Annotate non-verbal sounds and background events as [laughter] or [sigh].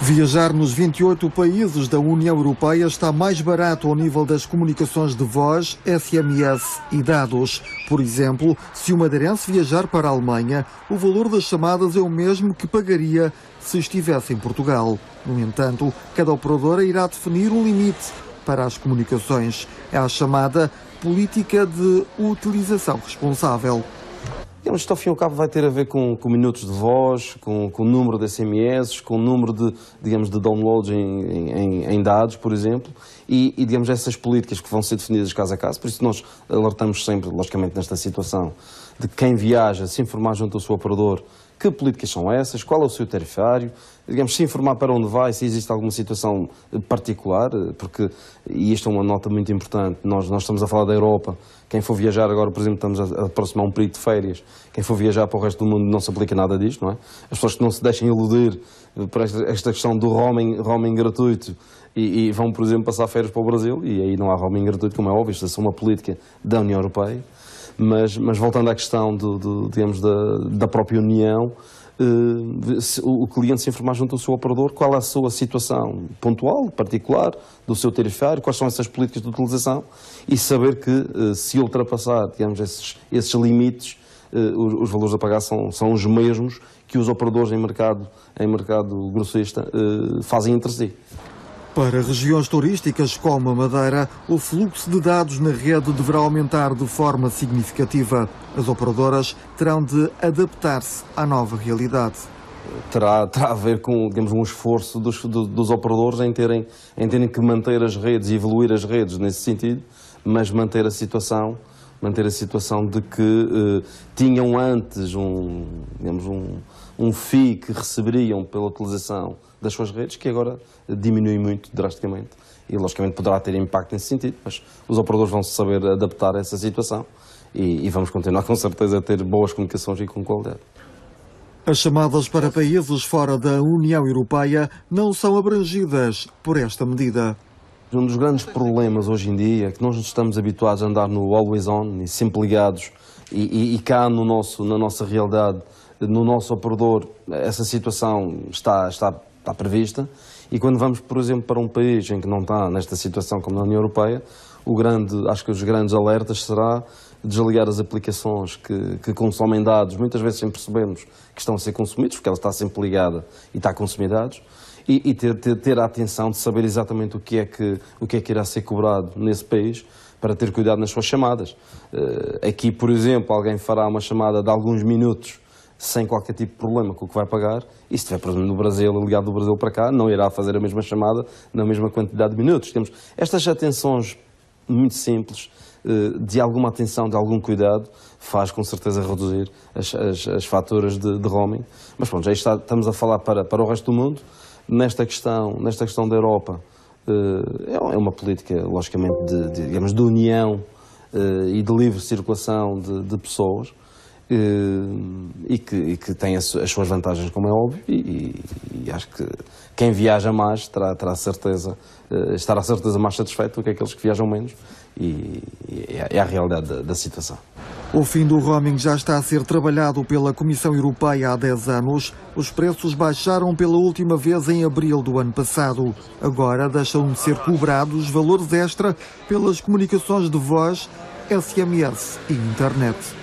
Viajar nos 28 países da União Europeia está mais barato ao nível das comunicações de voz, SMS e dados. Por exemplo, se o madeirense viajar para a Alemanha, o valor das chamadas é o mesmo que pagaria se estivesse em Portugal. No entanto, cada operadora irá definir um limite para as comunicações. É a chamada política de utilização responsável. Digamos, isto ao fim e ao cabo vai ter a ver com, com minutos de voz, com, com, o número de SMS, com o número de, digamos, de downloads em, em, em dados, por exemplo, e, e, digamos, essas políticas que vão ser definidas caso a caso. Por isso nós alertamos sempre, logicamente, nesta situação, de quem viaja, se informar junto ao seu operador que políticas são essas, qual é o seu tarifário, digamos, se informar para onde vai, se existe alguma situação particular, porque, e isto é uma nota muito importante, nós, nós estamos a falar da Europa, quem for viajar agora, por exemplo, estamos a aproximar um período de férias, quem for viajar para o resto do mundo não se aplica nada disto, não é? As pessoas que não se deixem iludir por esta, questão do roaming, roaming gratuito e, e, vão, por exemplo, passar férias para o Brasil, e aí não há roaming gratuito, como é óbvio, isto é uma política da União Europeia, mas, mas voltando à questão do, do digamos, da, da própria União, Uh, o cliente se informar junto ao seu operador qual é a sua situação pontual, particular, do seu tarifário, quais são essas políticas de utilização e saber que uh, se ultrapassar digamos, esses, esses limites, os, os, valores a pagar são, são os mesmos que os operadores em mercado, em mercado grossista fazem entre si. Para regiões turísticas como a Madeira, o fluxo de dados na rede deverá aumentar de forma significativa. As operadoras terão de adaptar-se à nova realidade. Terá, terá a ver com digamos, um esforço dos, dos operadores em terem, em terem que manter as redes e evoluir as redes nesse sentido, mas manter a situação manter a situação de que eh, tinham antes um, digamos, um, um FII que receberiam pela utilização das suas redes, que agora diminui muito drasticamente e logicamente poderá ter impacto nesse sentido, mas os operadores vão saber adaptar a essa situação e, e vamos continuar [laughs] com certeza a ter boas comunicações e com qualidade. As chamadas para países fora da União Europeia não são abrangidas por esta medida. Um dos grandes problemas hoje em dia é que nós estamos habituados a andar no always on e sempre ligados e, e, e cá no nosso, na nossa realidade, no nosso operador, essa situação está, está está prevista, e quando vamos, por exemplo, para um país em que não está nesta situação como na União Europeia, o grande, acho que os grandes alertas será desligar as aplicações que, que consomem dados, muitas vezes sem percebermos que estão a ser consumidos, porque ela está sempre ligada e está a consumir dados, e, e ter, ter, ter, a atenção de saber exatamente o que, é que, o que é que irá ser cobrado nesse país para ter cuidado nas suas chamadas. Uh, aqui, por exemplo, alguém fará uma chamada de alguns minutos sem qualquer tipo de problema com o que vai pagar, e se estiver, por exemplo, no Brasil, ligado do Brasil para cá, não irá fazer a mesma chamada na mesma quantidade de minutos. Temos estas atenções muito simples, eh, de alguma atenção, de algum cuidado, faz com certeza reduzir as, as, as faturas de, de roaming. Mas pronto, já está, estamos a falar para, para o resto do mundo. Nesta questão, nesta questão da Europa, eh, é, é uma política, logicamente, de, de digamos, de união eh, e de livre circulação de, de pessoas. Eh, e que, e que tem as, as, suas vantagens, como é óbvio, e, e, acho que quem viaja mais terá, terá certeza, uh, estará certeza mais satisfeito do que aqueles que viajam menos, e, e é, é a realidade da, da, situação. O fim do roaming já está a ser trabalhado pela Comissão Europeia há 10 anos. Os preços baixaram pela última vez em abril do ano passado. Agora deixam de ser cobrados valores extra pelas comunicações de voz, SMS e internet.